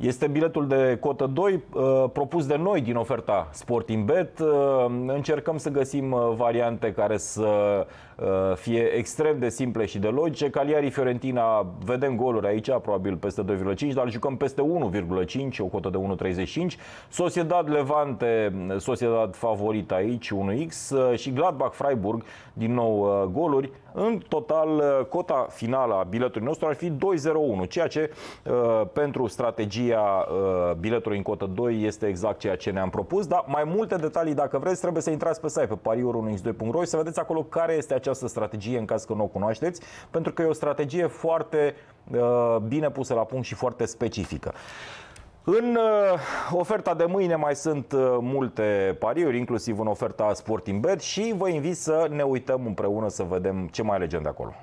Este biletul de cotă 2 uh, propus de noi din oferta Sporting Bet. Uh, încercăm să găsim uh, variante care să fie extrem de simple și de logice. Cagliari Fiorentina, vedem goluri aici, probabil peste 2,5, dar jucăm peste 1,5, o cotă de 1,35. Sociedad Levante, Sociedad favorit aici, 1x și Gladbach Freiburg, din nou goluri. În total, cota finală a biletului nostru ar fi 2,01, ceea ce pentru strategia strategia uh, biletului în cotă 2 este exact ceea ce ne-am propus, dar mai multe detalii, dacă vreți, trebuie să intrați pe site, pe pariorul1x2.ro și să vedeți acolo care este această strategie în caz că nu o cunoașteți, pentru că e o strategie foarte uh, bine pusă la punct și foarte specifică. În uh, oferta de mâine mai sunt uh, multe pariuri, inclusiv în oferta Sporting Bet și vă invit să ne uităm împreună să vedem ce mai legem de acolo.